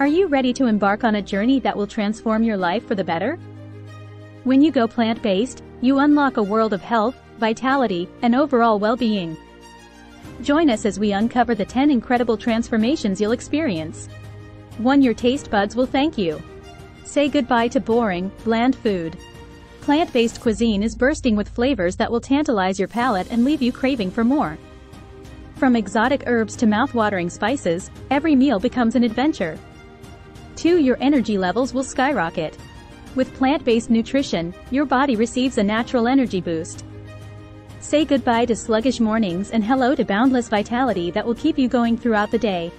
Are you ready to embark on a journey that will transform your life for the better? When you go plant-based, you unlock a world of health, vitality, and overall well-being. Join us as we uncover the 10 incredible transformations you'll experience. 1. Your taste buds will thank you. Say goodbye to boring, bland food. Plant-based cuisine is bursting with flavors that will tantalize your palate and leave you craving for more. From exotic herbs to mouth-watering spices, every meal becomes an adventure. 2. Your energy levels will skyrocket. With plant-based nutrition, your body receives a natural energy boost. Say goodbye to sluggish mornings and hello to boundless vitality that will keep you going throughout the day.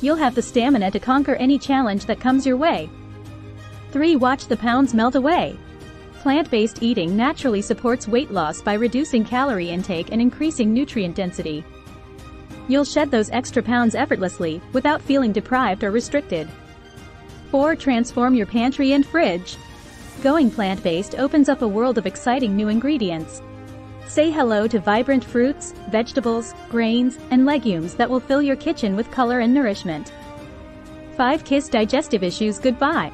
You'll have the stamina to conquer any challenge that comes your way. 3. Watch the pounds melt away. Plant-based eating naturally supports weight loss by reducing calorie intake and increasing nutrient density. You'll shed those extra pounds effortlessly, without feeling deprived or restricted. 4. Transform your pantry and fridge. Going plant-based opens up a world of exciting new ingredients. Say hello to vibrant fruits, vegetables, grains, and legumes that will fill your kitchen with color and nourishment. 5. Kiss digestive issues goodbye.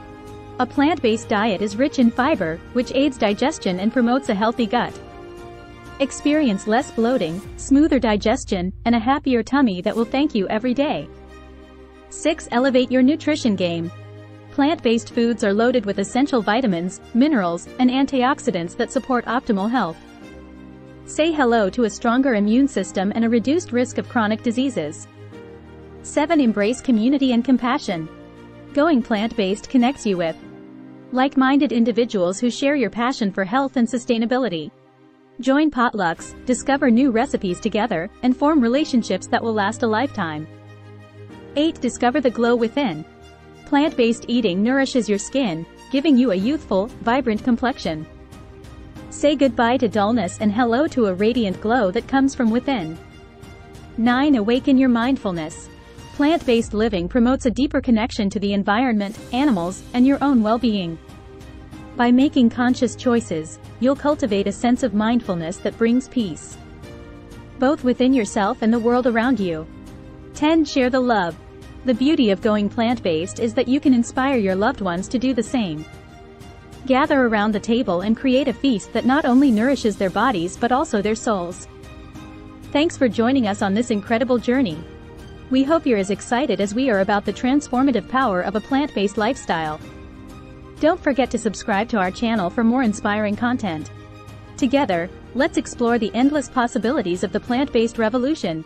A plant-based diet is rich in fiber, which aids digestion and promotes a healthy gut. Experience less bloating, smoother digestion, and a happier tummy that will thank you every day. 6. Elevate your nutrition game. Plant-based foods are loaded with essential vitamins, minerals, and antioxidants that support optimal health. Say hello to a stronger immune system and a reduced risk of chronic diseases. 7. Embrace community and compassion. Going plant-based connects you with like-minded individuals who share your passion for health and sustainability. Join potlucks, discover new recipes together, and form relationships that will last a lifetime. 8. Discover the glow within. Plant-based eating nourishes your skin, giving you a youthful, vibrant complexion. Say goodbye to dullness and hello to a radiant glow that comes from within. 9. Awaken your mindfulness. Plant-based living promotes a deeper connection to the environment, animals, and your own well-being. By making conscious choices, you'll cultivate a sense of mindfulness that brings peace. Both within yourself and the world around you. 10. Share the love. The beauty of going plant-based is that you can inspire your loved ones to do the same. Gather around the table and create a feast that not only nourishes their bodies but also their souls. Thanks for joining us on this incredible journey. We hope you're as excited as we are about the transformative power of a plant-based lifestyle. Don't forget to subscribe to our channel for more inspiring content. Together, let's explore the endless possibilities of the plant-based revolution.